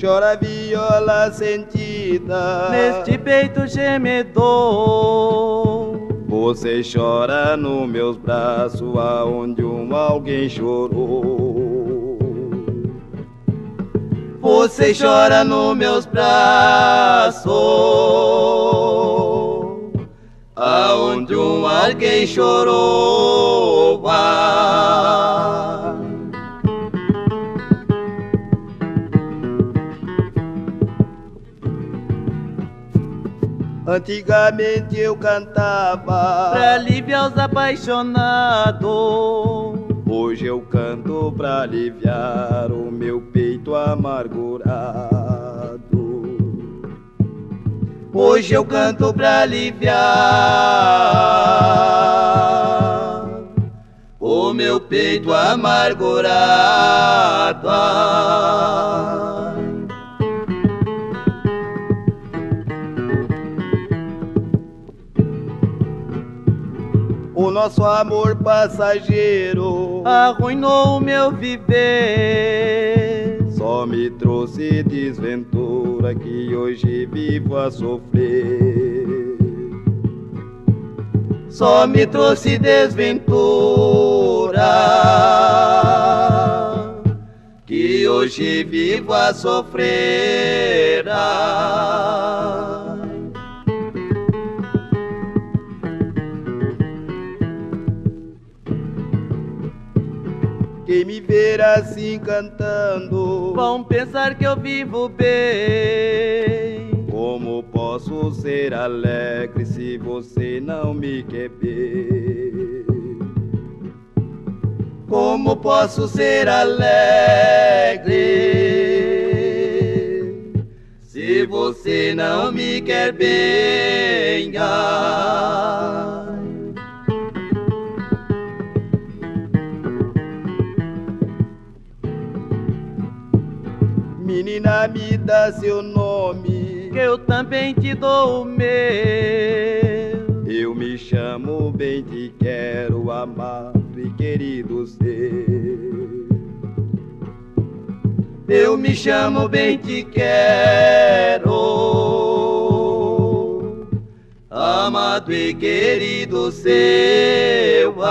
Chora viola sentida neste peito gemedor. Você chora nos meus braços, aonde um alguém chorou. Você chora nos meus braços, aonde um alguém chorou. Ah. Antigamente eu cantava Pra aliviar os apaixonados. Hoje eu canto pra aliviar o meu peito amargurado. Hoje eu canto pra aliviar o meu peito amargurado. O nosso amor passageiro arruinou o meu viver. Só me trouxe desventura que hoje vivo a sofrer. Só me trouxe desventura que hoje vivo a sofrer. Quem me ver assim cantando Vão pensar que eu vivo bem. Como posso ser alegre se você não me quer ver? Como posso ser alegre Se você não me quer bem? Ai. Menina, me dá seu nome, que eu também te dou o meu. Eu me chamo bem, te quero, amado e querido ser. Eu me chamo bem, te quero, amado e querido seu.